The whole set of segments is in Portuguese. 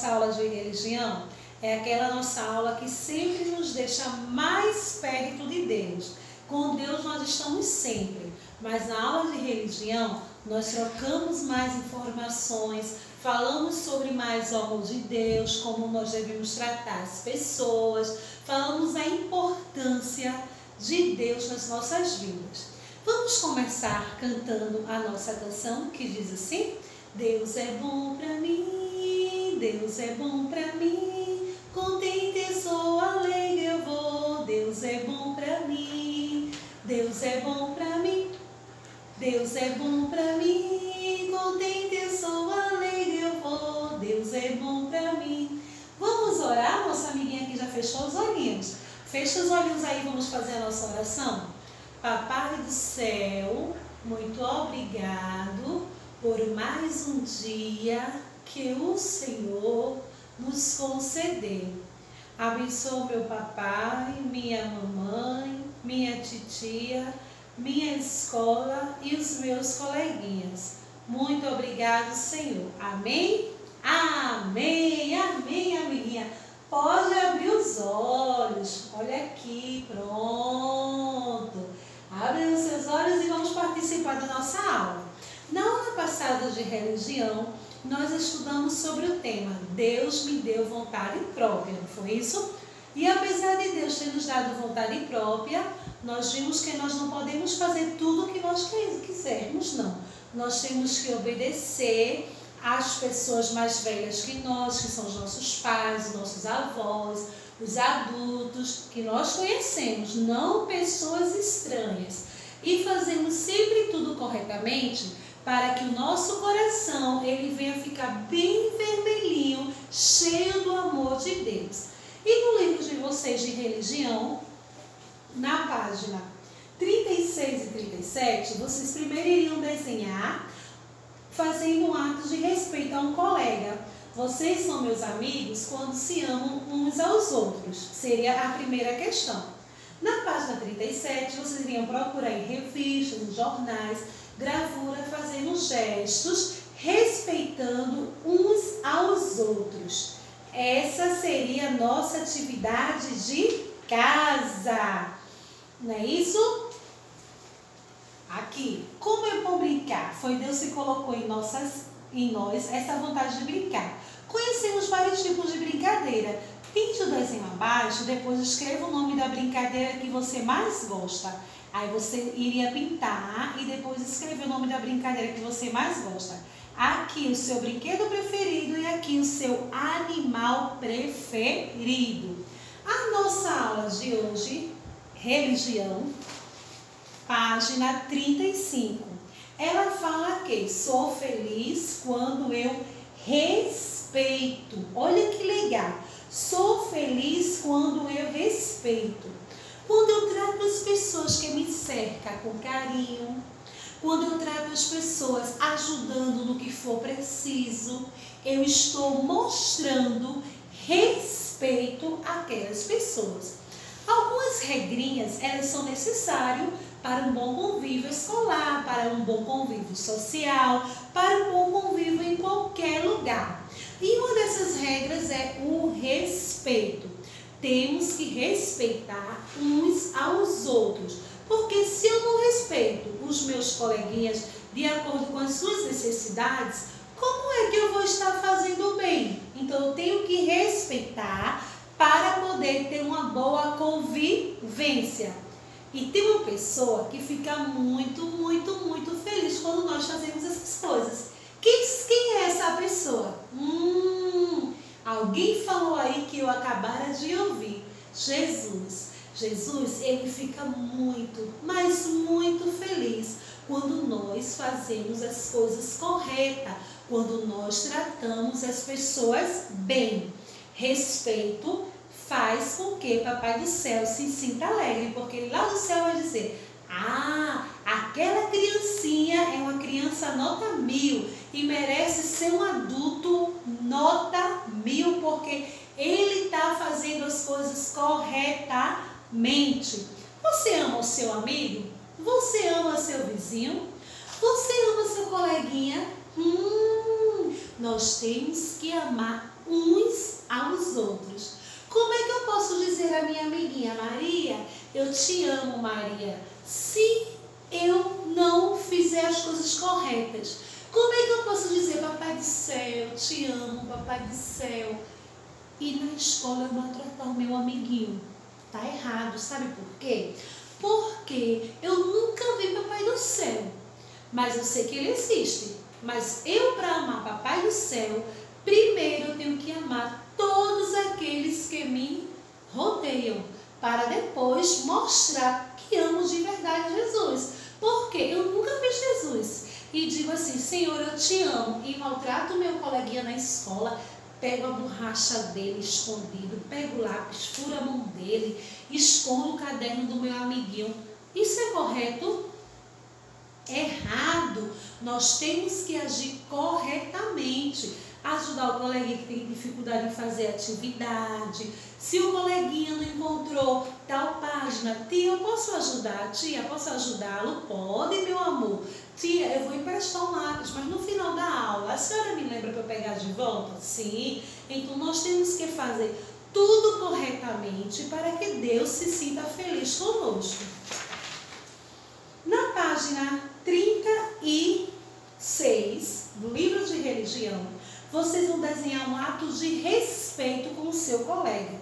nossa aula de religião é aquela nossa aula que sempre nos deixa mais perto de Deus. Com Deus nós estamos sempre, mas na aula de religião nós trocamos mais informações, falamos sobre mais o amor de Deus, como nós devemos tratar as pessoas, falamos a importância de Deus nas nossas vidas. Vamos começar cantando a nossa canção que diz assim: Deus é bom para mim, Deus é bom para mim, contente sou, alegre eu vou. Deus é bom para mim, Deus é bom para mim, Deus é bom para mim, contente sou, alegre eu vou. Deus é bom para mim. Vamos orar? Nossa amiguinha aqui já fechou os olhinhos. Fecha os olhinhos aí, vamos fazer a nossa oração? Papai do céu, muito obrigado por mais um dia que o Senhor nos concedeu. Abençoa meu papai, minha mamãe, minha titia, minha escola e os meus coleguinhas. Muito obrigado, Senhor. Amém? Amém, amém, amiguinha. Pode abrir os olhos. Olha aqui, pronto. Abre os seus olhos e vamos participar da nossa aula. Na aula passada de religião, nós estudamos sobre o tema Deus me deu vontade própria, não foi isso? E apesar de Deus ter nos dado vontade própria, nós vimos que nós não podemos fazer tudo o que nós quisermos, não. Nós temos que obedecer às pessoas mais velhas que nós, que são os nossos pais, os nossos avós, os adultos que nós conhecemos, não pessoas estranhas. E fazemos sempre tudo corretamente para que o nosso coração ele venha ficar bem vermelhinho, cheio do amor de Deus. E no livro de vocês de religião, na página 36 e 37, vocês primeiro iriam desenhar fazendo um ato de respeito a um colega. Vocês são meus amigos quando se amam uns aos outros. Seria a primeira questão. Na página 37, vocês iriam procurar em revistas, em jornais, gravura fazendo gestos, respeitando uns aos outros. Essa seria a nossa atividade de casa. Não é isso? Aqui, como é bom brincar? Foi Deus que colocou em, nossas, em nós essa vontade de brincar. Conhecemos vários tipos de brincadeira. Pinte o desenho abaixo, depois escreva o nome da brincadeira que você mais gosta. Aí você iria pintar e depois escrever o nome da brincadeira que você mais gosta. Aqui o seu brinquedo preferido e aqui o seu animal preferido. A nossa aula de hoje, religião, página 35. Ela fala que sou feliz quando eu respeito. Olha que legal. Sou feliz quando eu respeito. Quando eu trato as pessoas que me cercam com carinho, quando eu trato as pessoas ajudando no que for preciso, eu estou mostrando respeito àquelas pessoas. Algumas regrinhas, elas são necessárias para um bom convívio escolar, para um bom convívio social, para um bom convívio em qualquer lugar. E uma dessas regras é o respeito temos que respeitar uns aos outros. Porque se eu não respeito os meus coleguinhas de acordo com as suas necessidades, como é que eu vou estar fazendo bem? Então eu tenho que respeitar para poder ter uma boa convivência. E tem uma pessoa que fica muito, muito, muito feliz quando nós fazemos essas coisas. Quem, quem é essa pessoa? Hum, Alguém falou aí que eu acabara de ouvir. Jesus. Jesus, ele fica muito, mas muito feliz quando nós fazemos as coisas corretas, quando nós tratamos as pessoas bem. Respeito faz com que Papai do Céu se sinta alegre, porque lá do céu vai dizer: Ah, aquela criancinha é uma criança nota mil e merece ser um adulto nota porque ele está fazendo as coisas corretamente. Você ama o seu amigo? Você ama seu vizinho? Você ama seu coleguinha? Hum, nós temos que amar uns aos outros. Como é que eu posso dizer à minha amiguinha Maria, eu te amo, Maria, se eu não fizer as coisas corretas? Como é que eu posso dizer, papai do céu, te amo, papai do céu, e na escola eu não tratar o meu amiguinho? Tá errado, sabe por quê? Porque eu nunca vi papai do céu, mas eu sei que ele existe. Mas eu, para amar papai do céu, primeiro eu tenho que amar todos aqueles que me rodeiam, para depois mostrar que amo de verdade Jesus. Porque eu nunca vi Jesus e digo assim: Senhor, eu te amo, e maltrato meu coleguinha na escola, pego a borracha dele escondido, pego o lápis, furo a mão dele, escondo o caderno do meu amiguinho. Isso é correto? Errado. Nós temos que agir corretamente ajudar o coleguinha que tem dificuldade em fazer atividade. Se o coleguinha não encontrou tal página, tia, eu posso ajudar? Tia, posso ajudá-lo? Pode, meu amor. Tia, eu vou emprestar um lápis, mas no final da aula, a senhora me lembra para eu pegar de volta? Sim. Então nós temos que fazer tudo corretamente para que Deus se sinta feliz conosco. Na página 36 do livro de religião, vocês vão desenhar um ato de respeito com o seu colega.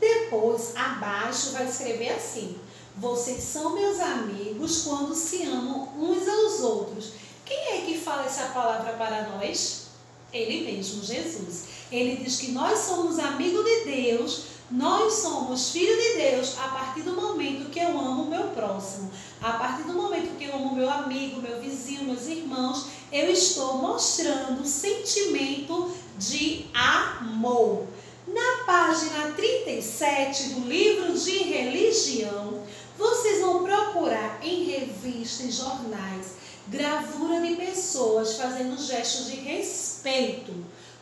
Depois, abaixo, vai escrever assim: Vocês são meus amigos quando se amam uns aos outros. Quem é que fala essa palavra para nós? Ele mesmo, Jesus. Ele diz que nós somos amigos de Deus, nós somos filhos de Deus a partir do momento que eu amo o meu próximo. A partir do momento que eu amo meu amigo, meu vizinho, meus irmãos, eu estou mostrando sentimento de amor. Na página 37 do livro de religião, vocês vão procurar em revistas e jornais gravura de pessoas fazendo gestos de respeito.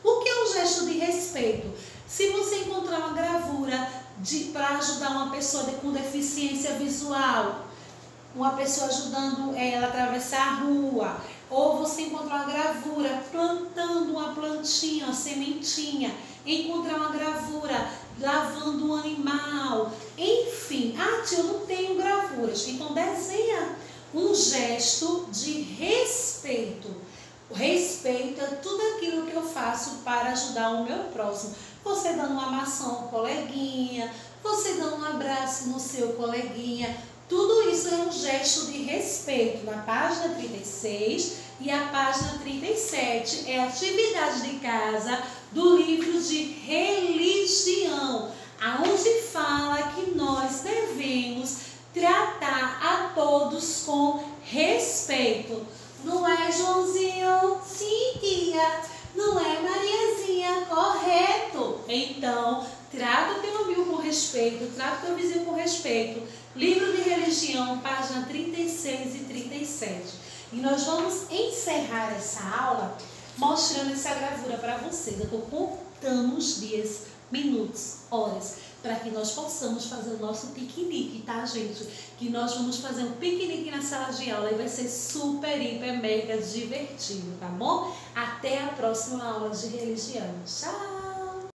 O que é um gesto de respeito? Se você encontrar uma gravura de, para ajudar uma pessoa com deficiência visual, uma pessoa ajudando ela a atravessar a rua, ou você encontrar uma gravura plantando uma plantinha, uma sementinha, encontrar uma gravura lavando um animal, enfim, ah, tio, eu não tenho gravuras, então desenha um gesto de respeito. Respeito é tudo aquilo que eu faço para ajudar o meu próximo. Você dando uma maçã ao coleguinha, você dando um abraço no seu coleguinha, tudo isso é um gesto de respeito. Na página 36 e a página 37 é atividade de casa do livro de religião, aonde fala que nós devemos tratar a todos com respeito. Não é Joãozinho? Sim, tia. Não é Mariazinha? Correto. Então, trata o teu amigo com respeito, trata o teu vizinho com respeito. Livro de Religião, página 36 e 37. E nós vamos encerrar essa aula mostrando essa gravura para vocês. Estou contando os dias, minutos, horas, para que nós possamos fazer o nosso piquenique, tá, gente? Que nós vamos fazer um piquenique na sala de aula e vai ser super, hiper, mega divertido, tá bom? Até a próxima aula de religião. Tchau!